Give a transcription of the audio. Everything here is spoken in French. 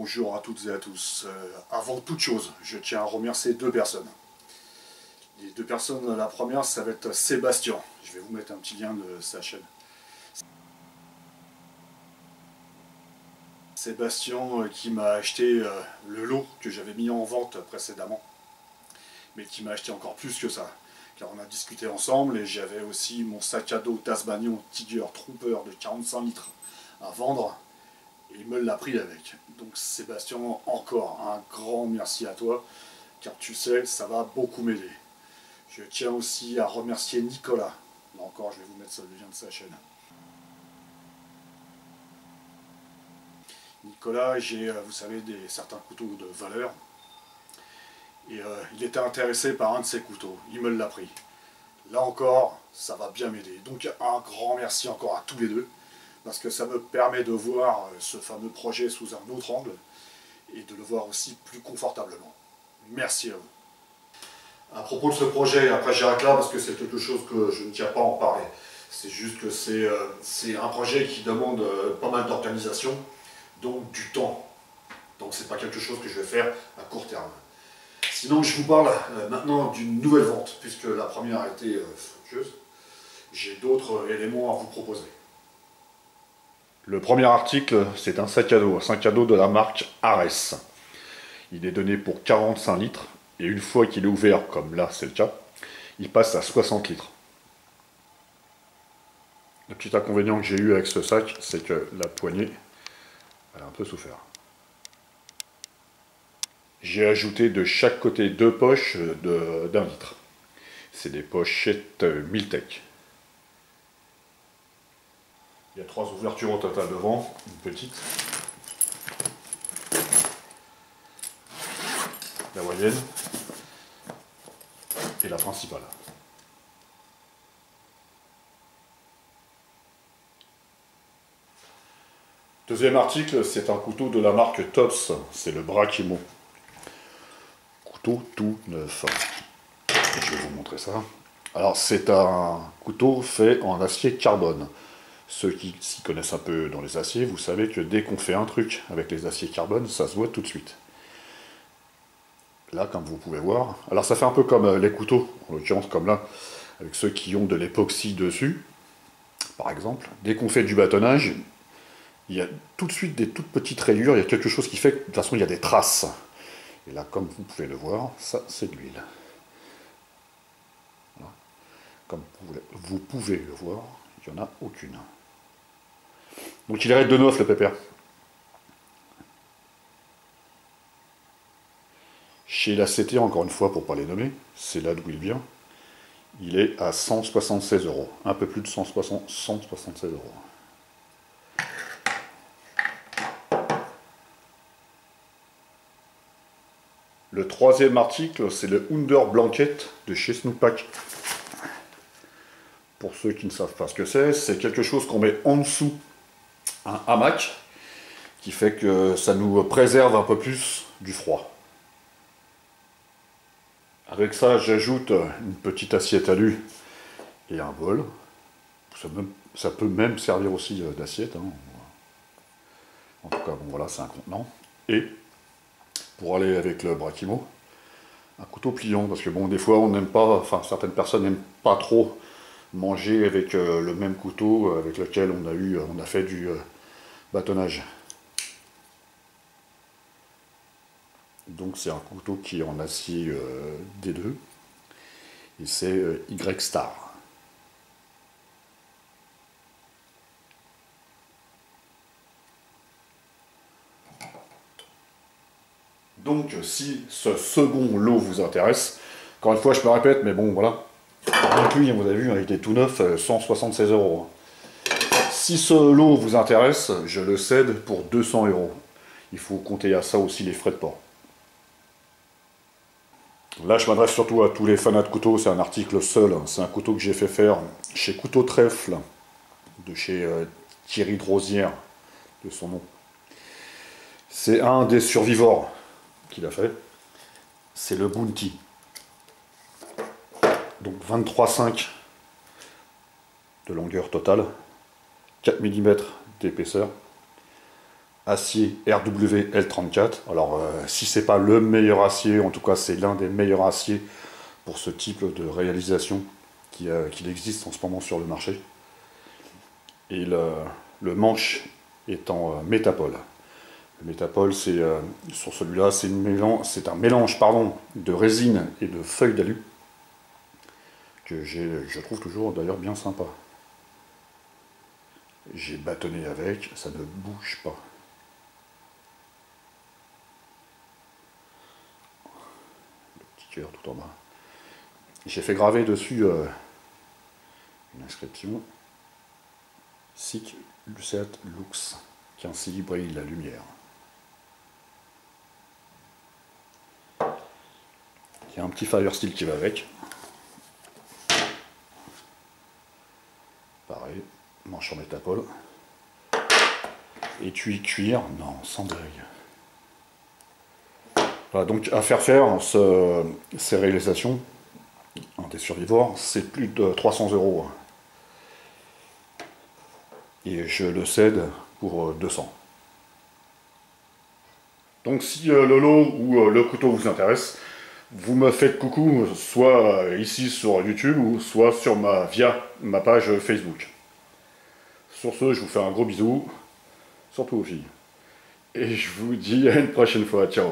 Bonjour à toutes et à tous. Euh, avant toute chose, je tiens à remercier deux personnes. Les deux personnes, la première, ça va être Sébastien. Je vais vous mettre un petit lien de sa chaîne. Sébastien euh, qui m'a acheté euh, le lot que j'avais mis en vente précédemment, mais qui m'a acheté encore plus que ça. Car on a discuté ensemble et j'avais aussi mon sac à dos Tasmanian Tiger Trooper de 45 litres à vendre et il me l'a pris avec. Donc Sébastien, encore un grand merci à toi, car tu sais, ça va beaucoup m'aider. Je tiens aussi à remercier Nicolas. Là encore, je vais vous mettre le lien de sa chaîne. Nicolas, j'ai, euh, vous savez, des, certains couteaux de valeur. Et euh, il était intéressé par un de ces couteaux. Il me l'a pris. Là encore, ça va bien m'aider. Donc un grand merci encore à tous les deux parce que ça me permet de voir euh, ce fameux projet sous un autre angle et de le voir aussi plus confortablement. Merci à vous. À propos de ce projet, après j'arrête là parce que c'est quelque chose que je ne tiens pas à en parler. C'est juste que c'est euh, un projet qui demande euh, pas mal d'organisation, donc du temps. Donc c'est pas quelque chose que je vais faire à court terme. Sinon je vous parle maintenant d'une nouvelle vente, puisque la première a été fructueuse. J'ai d'autres éléments à vous proposer. Le premier article, c'est un sac à dos, un sac à dos de la marque Ares. Il est donné pour 45 litres, et une fois qu'il est ouvert, comme là c'est le cas, il passe à 60 litres. Le petit inconvénient que j'ai eu avec ce sac, c'est que la poignée, elle a un peu souffert. J'ai ajouté de chaque côté deux poches d'un litre. C'est des pochettes Miltech. Il y a trois ouvertures au total devant, une petite, la moyenne et la principale. Deuxième article, c'est un couteau de la marque Tops, c'est le Brakimo. Couteau tout neuf. Je vais vous montrer ça. Alors c'est un couteau fait en acier carbone. Ceux qui s'y connaissent un peu dans les aciers, vous savez que dès qu'on fait un truc avec les aciers carbone, ça se voit tout de suite. Là, comme vous pouvez voir, alors ça fait un peu comme euh, les couteaux, en l'occurrence comme là, avec ceux qui ont de l'époxy dessus, par exemple. Dès qu'on fait du bâtonnage, il y a tout de suite des toutes petites rayures, il y a quelque chose qui fait que de toute façon il y a des traces. Et là, comme vous pouvez le voir, ça c'est de l'huile. Comme vous pouvez le voir, il n'y en a aucune. Donc il arrête de neuf le pépère. Chez la CT, encore une fois, pour ne pas les nommer, c'est là d'où il vient, il est à 176 euros. Un peu plus de 176 euros. Le troisième article, c'est le Under Blanket de chez Snoopak. Pour ceux qui ne savent pas ce que c'est, c'est quelque chose qu'on met en dessous un hamac qui fait que ça nous préserve un peu plus du froid. Avec ça, j'ajoute une petite assiette alu et un bol. Ça, peut même servir aussi euh, d'assiette. Hein. En tout cas, bon voilà, c'est un contenant. Et pour aller avec le Brakimo, un couteau pliant, parce que bon, des fois, on n'aime pas, enfin, certaines personnes n'aiment pas trop manger avec euh, le même couteau avec lequel on a eu, on a fait du, euh, bâtonnage. Donc c'est un couteau qui est en acier euh, D2 et c'est euh, Y Star. Donc si ce second lot vous intéresse, encore une fois je me répète, mais bon voilà, lui, vous avez vu, il était tout neuf, 176 euh, euros. Si ce lot vous intéresse, je le cède pour 200 euros. Il faut compter à ça aussi les frais de port. Là, je m'adresse surtout à tous les fans de couteaux. C'est un article seul. C'est un couteau que j'ai fait faire chez Couteau Trèfle, de chez euh, Thierry Drosière, de son nom. C'est un des survivors qu'il a fait. C'est le Bounty. Donc 23,5 de longueur totale. 4 mm d'épaisseur acier RWL34. Alors, euh, si c'est pas le meilleur acier, en tout cas, c'est l'un des meilleurs aciers pour ce type de réalisation qui, euh, existe en ce moment sur le marché. Et le, manche est en métapole. Le métapole, c'est sur celui-là, c'est un mélange pardon, de résine et de feuilles d'alu que je trouve toujours d'ailleurs bien sympa. J'ai bâtonné avec, ça ne bouge pas. Le petit cœur tout en bas. J'ai fait graver dessus euh, une inscription Sic Lucet Lux, qui ainsi brille la lumière. Il y a un petit fire steel qui va avec. Manche en métapole. Étui cuir, non, sans deuil. Voilà, donc à faire faire ces réalisations des survivants, c'est plus de 300 euros. Et je le cède pour 200. Donc si euh, le lot ou euh, le couteau vous intéresse, vous me faites coucou soit ici sur YouTube ou soit sur ma, via ma page Facebook. Sur ce, je vous fais un gros bisou, surtout aux filles. Et je vous dis à une prochaine fois. Ciao